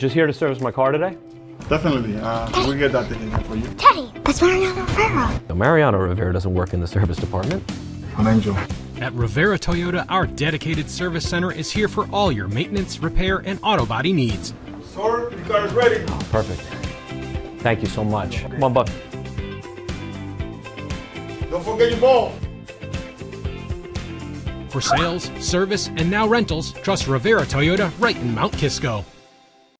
Just here to service my car today? Definitely. Uh, we'll get that taken care for you. Teddy, that's Mariano Rivera. No, Mariano Rivera doesn't work in the service department. An angel. At Rivera Toyota, our dedicated service center is here for all your maintenance, repair, and auto body needs. Sir, your car is ready. Perfect. Thank you so much. Come on, Buck. Don't forget your ball. For sales, service, and now rentals, trust Rivera Toyota right in Mount Kisco.